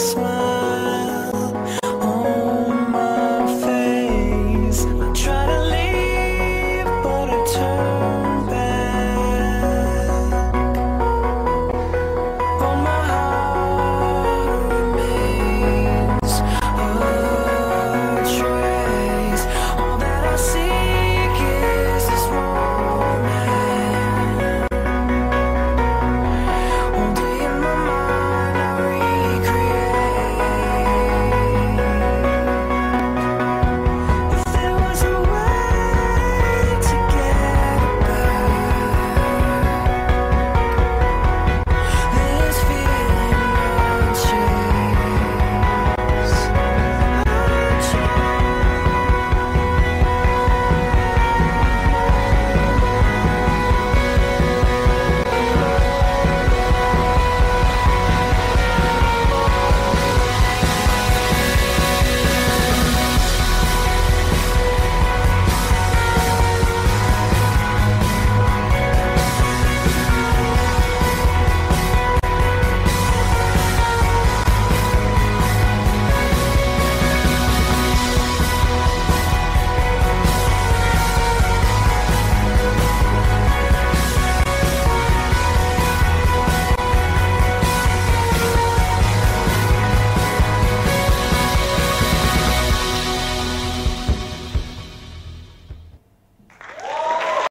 smile.